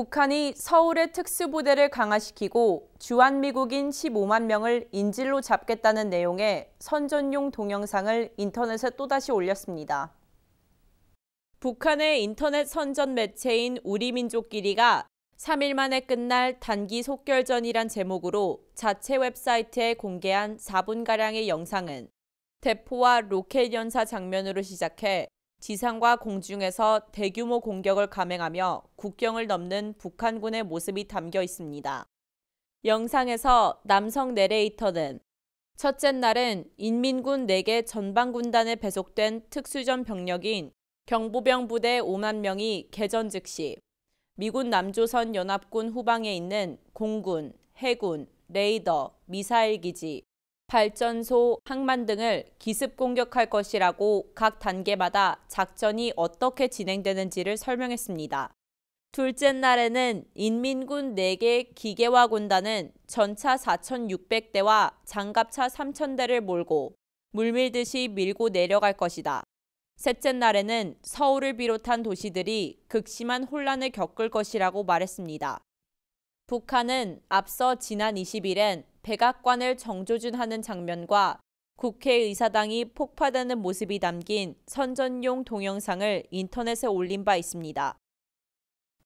북한이 서울에 특수부대를 강하시키고 주한미국인 15만 명을 인질로 잡겠다는 내용의 선전용 동영상을 인터넷에 또다시 올렸습니다. 북한의 인터넷 선전 매체인 우리민족끼리가 3일 만에 끝날 단기 속결전이란 제목으로 자체 웹사이트에 공개한 4분가량의 영상은 대포와 로켓 연사 장면으로 시작해 지상과 공중에서 대규모 공격을 감행하며 국경을 넘는 북한군의 모습이 담겨 있습니다. 영상에서 남성 내레이터는 첫째 날은 인민군 4개 전방군단에 배속된 특수전 병력인 경보병 부대 5만 명이 개전 즉시 미군 남조선 연합군 후방에 있는 공군, 해군, 레이더, 미사일 기지, 발전소, 항만 등을 기습 공격할 것이라고 각 단계마다 작전이 어떻게 진행되는지를 설명했습니다. 둘째 날에는 인민군 4개 기계화 군단은 전차 4,600대와 장갑차 3,000대를 몰고 물밀듯이 밀고 내려갈 것이다. 셋째 날에는 서울을 비롯한 도시들이 극심한 혼란을 겪을 것이라고 말했습니다. 북한은 앞서 지난 20일엔 백악관을 정조준하는 장면과 국회의사당이 폭파되는 모습이 담긴 선전용 동영상을 인터넷에 올린 바 있습니다.